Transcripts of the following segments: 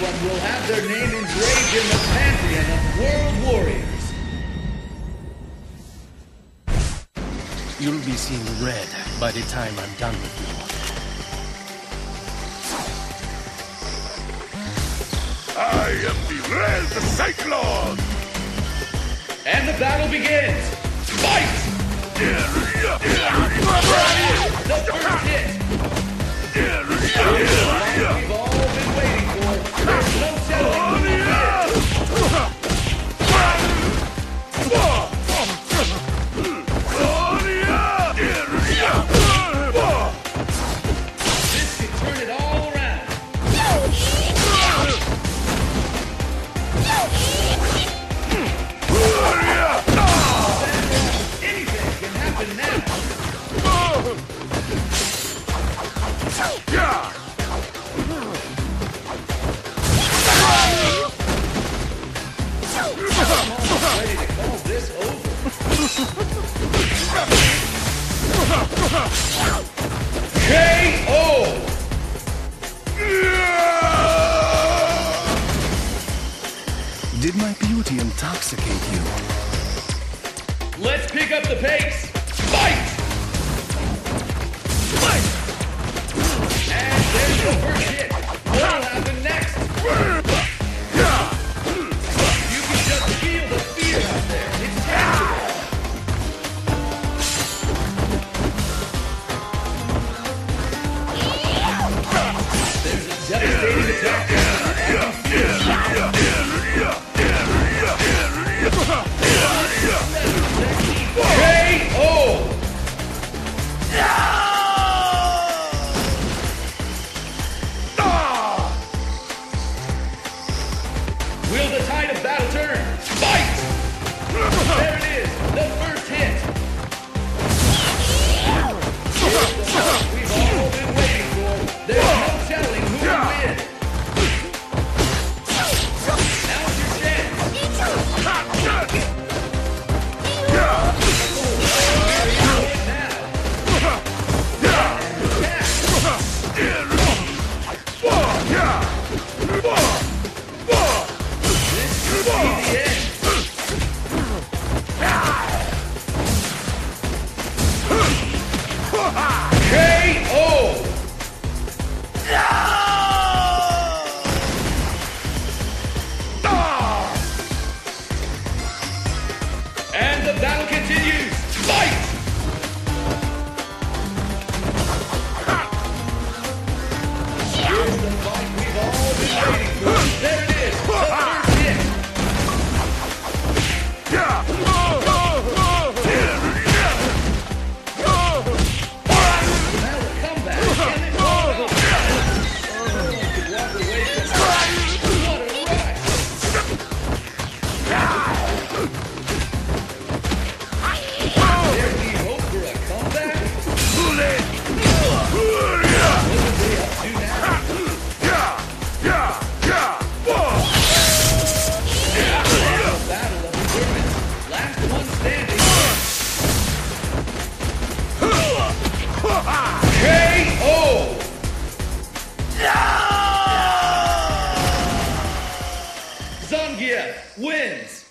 one will have their name engraved in the pantheon of world warriors. You'll be seeing red by the time I'm done with you. I am the Red Cyclone! And the battle begins! Did my beauty intoxicate you? Let's pick up the pace. Fight! Fight! And there's the first hit. Zangief wins.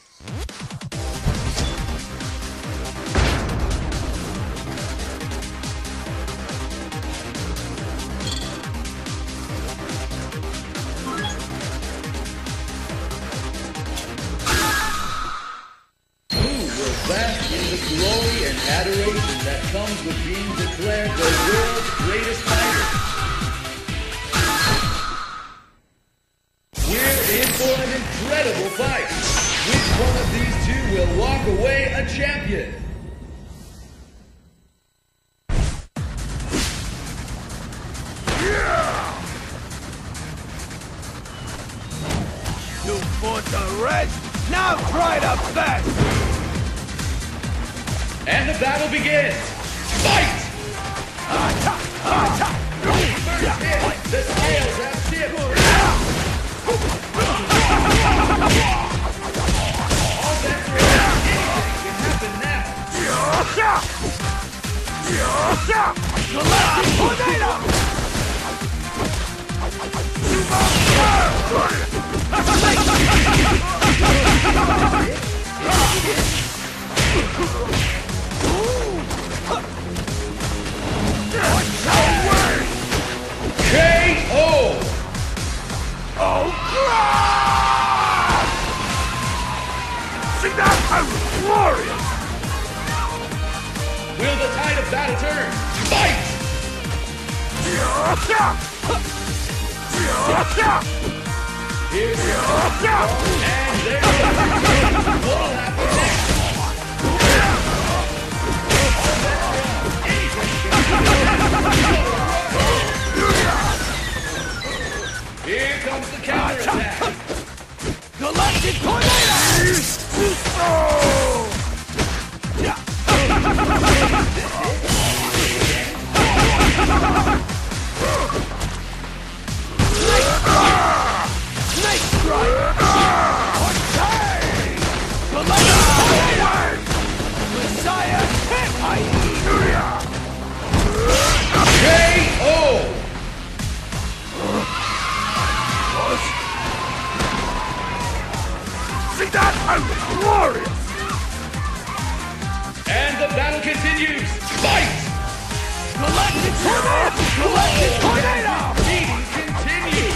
Bask in the glory and adoration that comes with being declared the world's greatest fighter? Incredible fight. Which one of these two will walk away a champion? You fought the red, now try the best! And the battle begins. Fight! First Of turn? Fight! Here we go. And there. See that? Oh, glorious! And the battle continues. Fight! Galactic Tornado! Galactic Tornado! Continues!